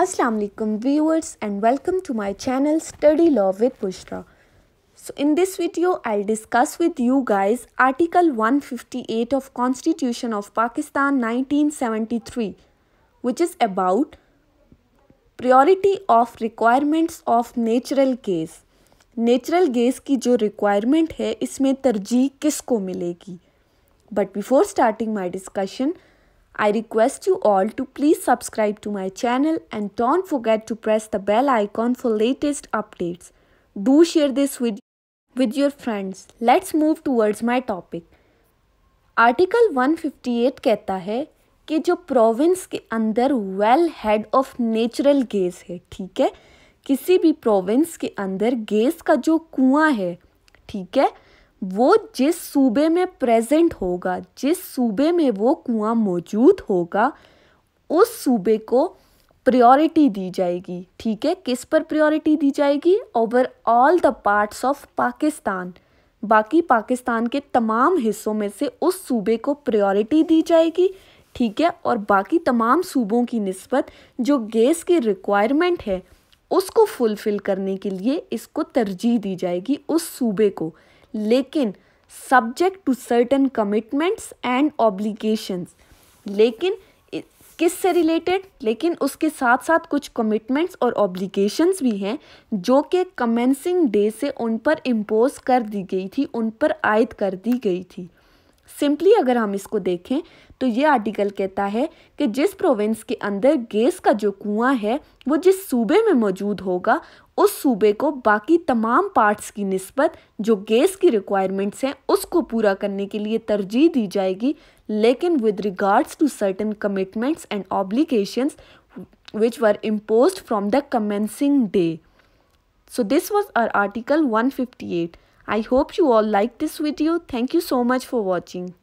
Assalamu alaikum viewers and welcome to my channel Study Law with Bushra. So in this video I'll discuss with you guys article 158 of Constitution of Pakistan 1973 which is about priority of requirements of natural gas. Natural gas की जो requirement है इसमें तरजीह किसको मिलेगी but before starting my discussion I request you all to please subscribe to my channel and don't forget to press the bell icon for latest updates. Do share this video with your friends. Let's move towards my topic. Article 158 कहता है कि जो province के अंदर well head of natural gas है ठीक है किसी भी प्रोविंस के अंदर गैस का जो कुआँ है ठीक है वो जिस सूबे में प्रेजेंट होगा, जिस सूबे में वो कुआँ मौजूद होगा, उस सूबे को प्रायोरिटी दी जाएगी। ठीक है? किस पर प्रायोरिटी दी जाएगी? Over all the parts of Pakistan बाकी पाकिस्तान के तमाम हिस्सों में से उस सूबे को प्रायोरिटी दी जाएगी। ठीक है? और बाकी तमाम सूबों की नस्बत जो गैस की रिक्वायरमेंट है, उसको फुलफ़िल करने के लिए इसको तरजीह दी जाएगी उस सूबे को। लेकिन subject to certain commitments and obligations लेकिन किस से रिलेटेड लेकिन उसके साथ साथ कुछ कमिटमेंट्स और ऑब्लिगेशंस भी हैं, जो कि कमेंसिंग डे से उन पर इम्पोज कर दी गई थी, उन पर आयद कर दी गई थी। सिंपली अगर हम इसको देखें तो ये आर्टिकल कहता है कि जिस प्रोविंस के अंदर गैस का जो कुआँ है, वो जिस सूबे में मौजूद होगा, उस सूबे को बाकी तमाम पार्ट्स की नस्बत जो गैस की रिक्वायरमेंट्स हैं, उसको पूरा करने के लिए तरजीह दी जाएगी लेकिन with regards to certain commitments and obligations which were imposed from the commencing day. So this was our article 158. I hope you all liked this video. Thank you so much for watching.